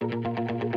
I,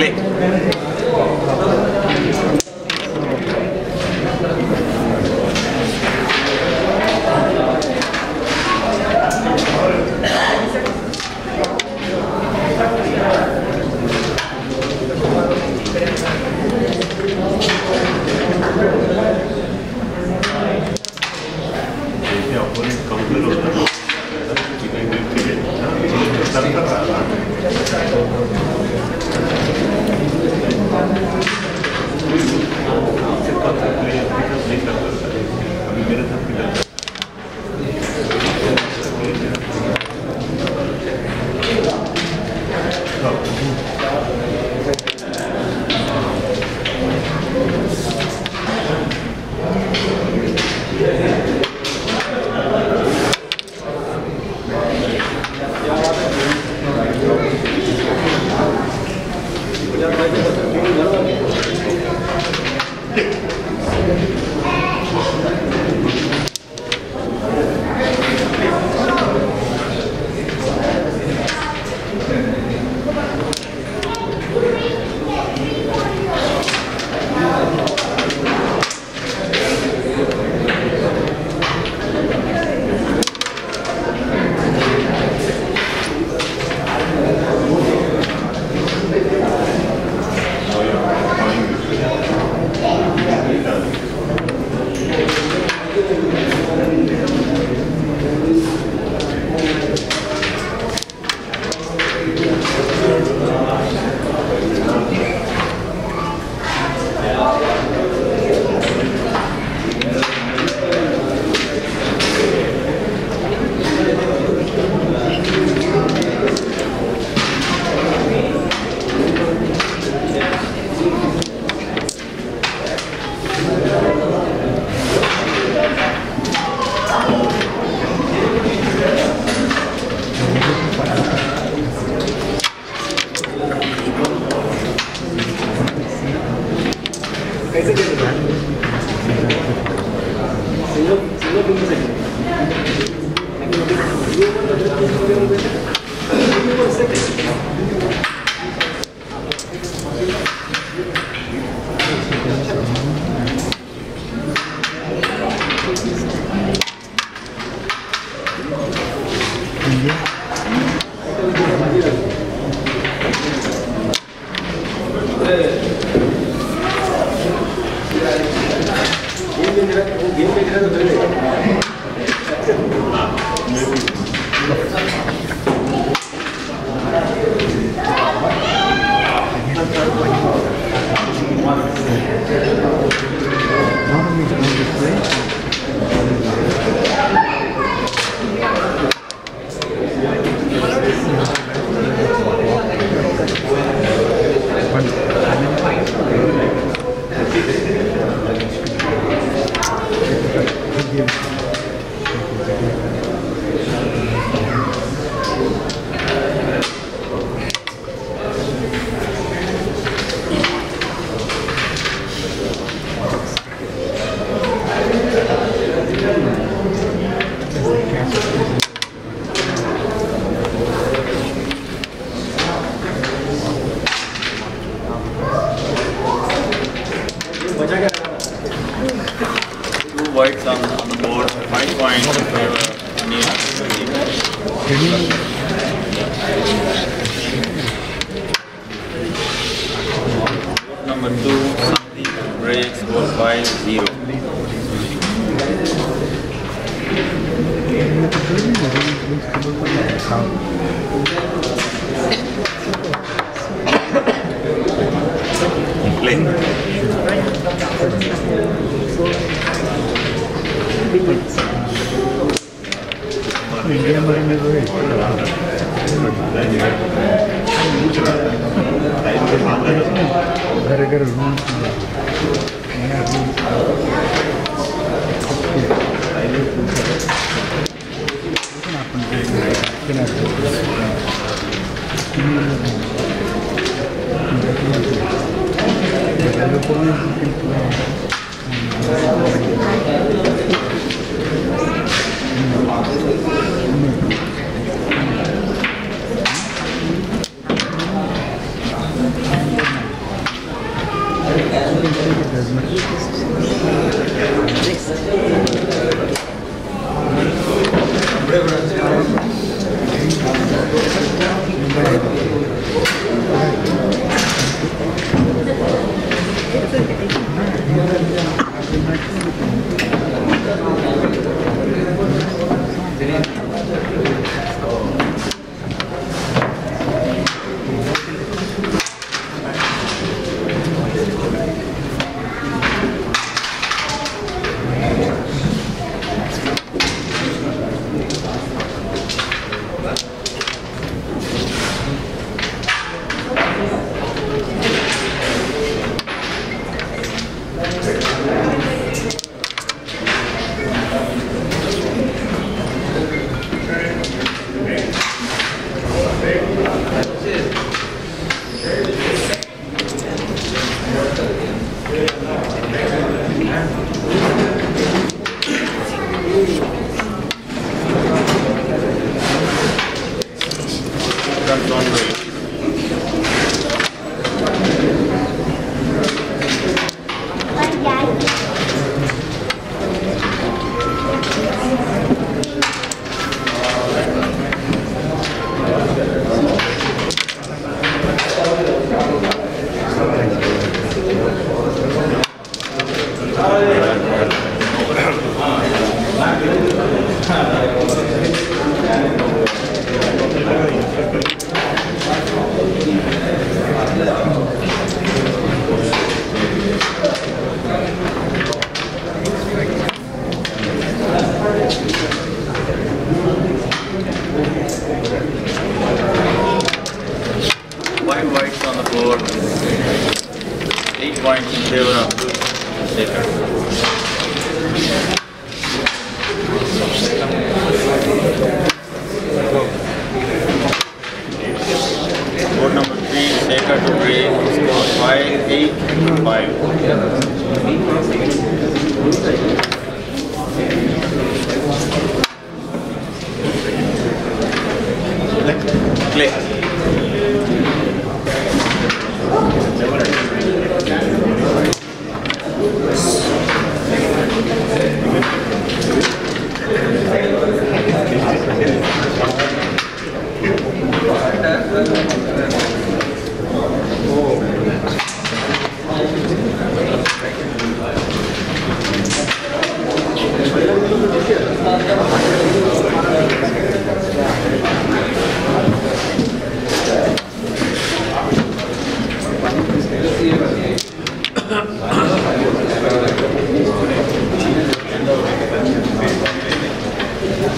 break. Score 0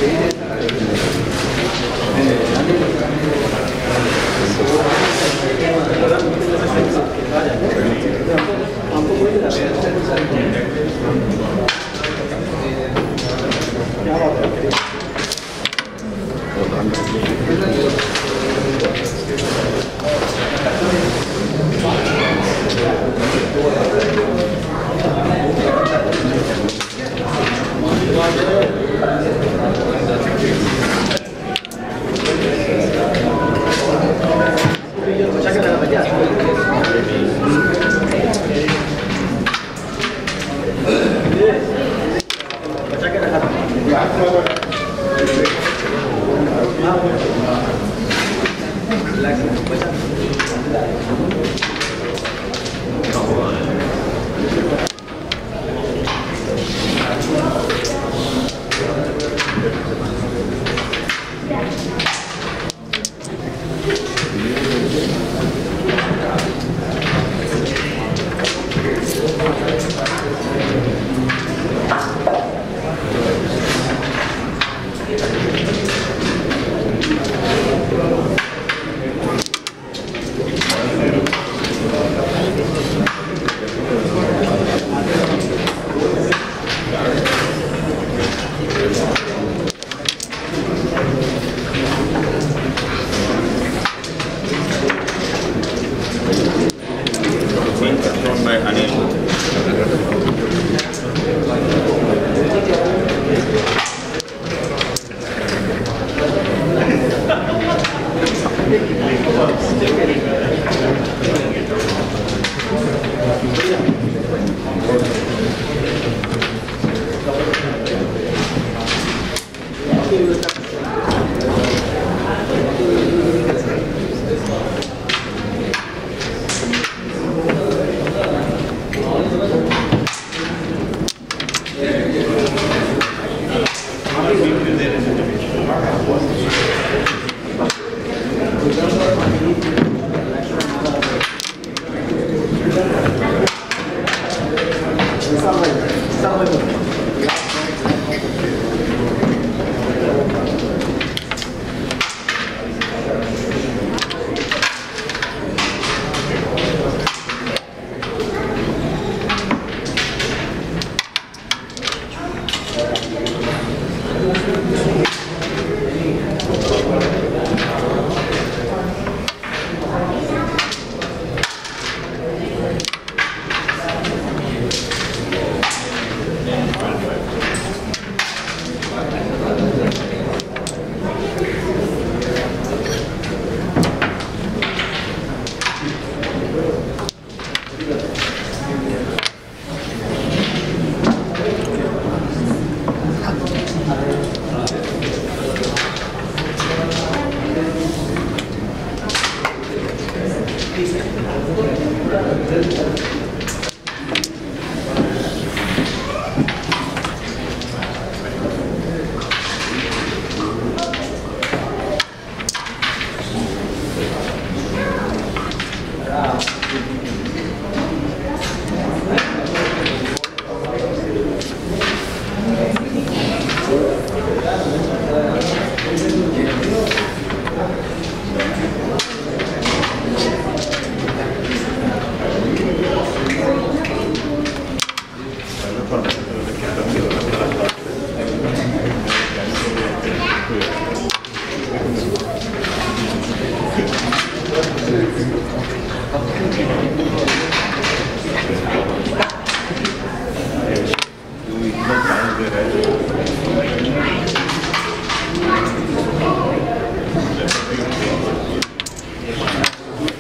dated.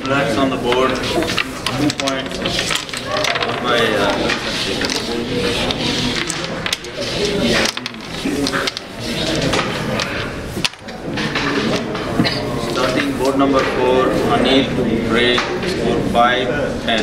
Blacks on the board, two points uh, Starting board number four, Anil Ray, five, ten.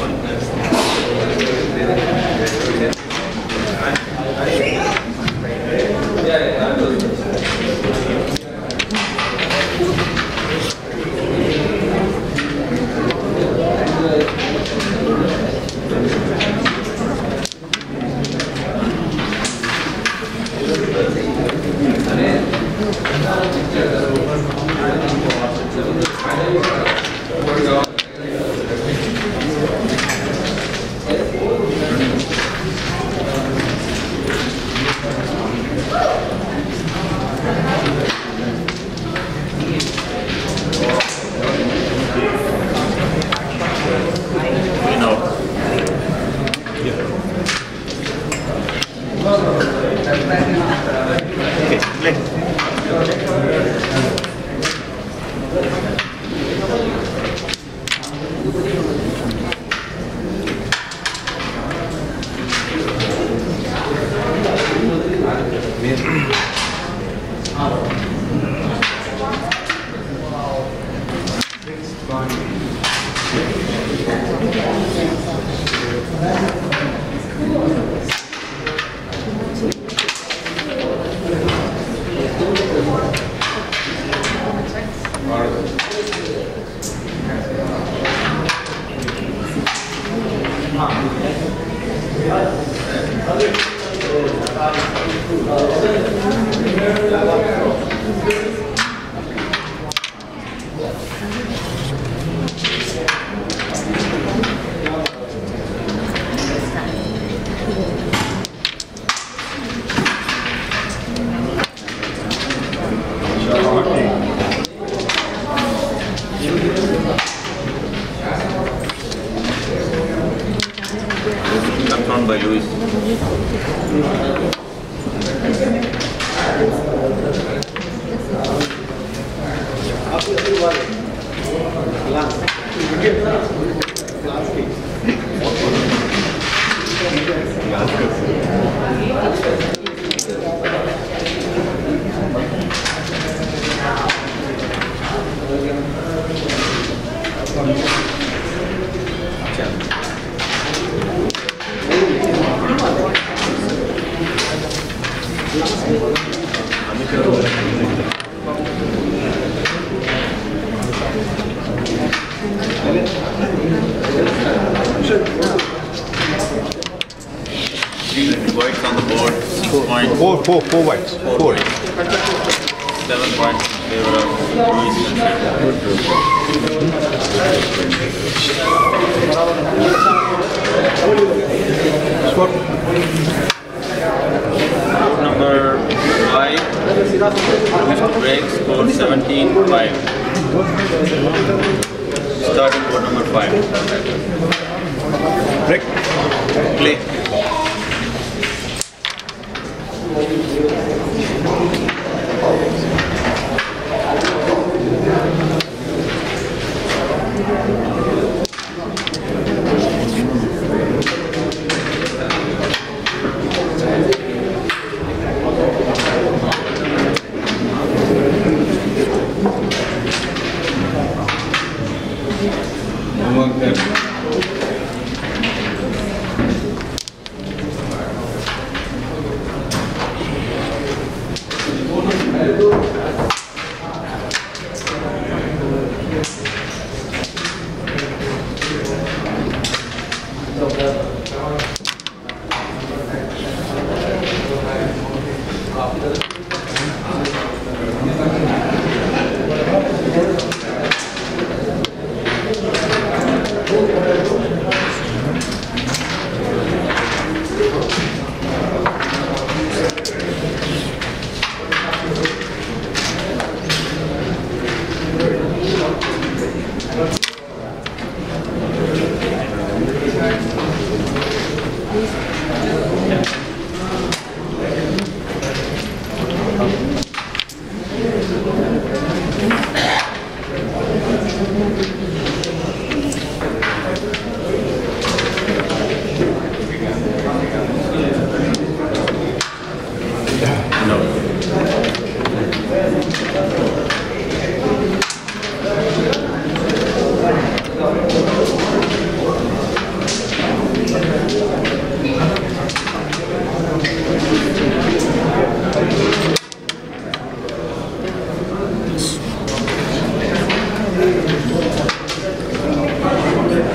one. Mr. Drake scored 17-5. Starting for number 5. Greg Play.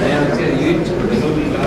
ಏನಾಗುತ್ತೆ ಏಟ್ ಕೊಟ್ಟಿರೋದಿಲ್ಲ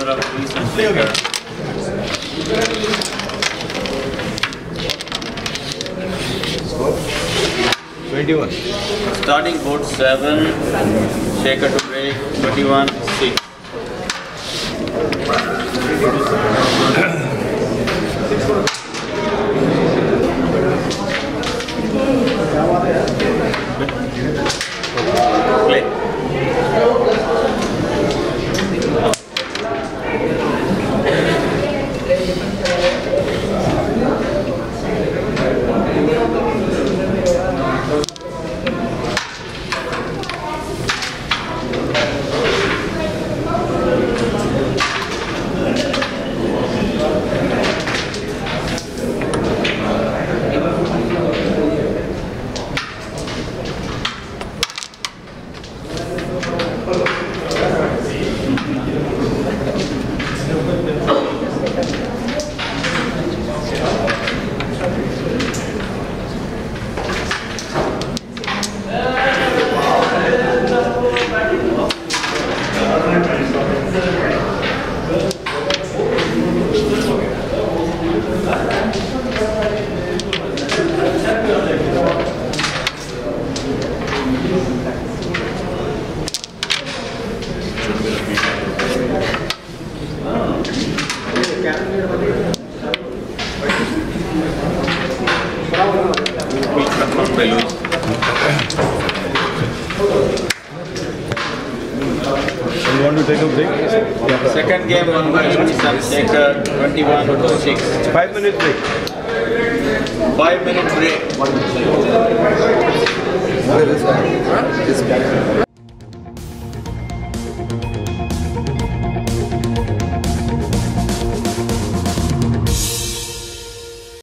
it up. Twenty-one. Starting board seven, Shaker to break. Twenty-one.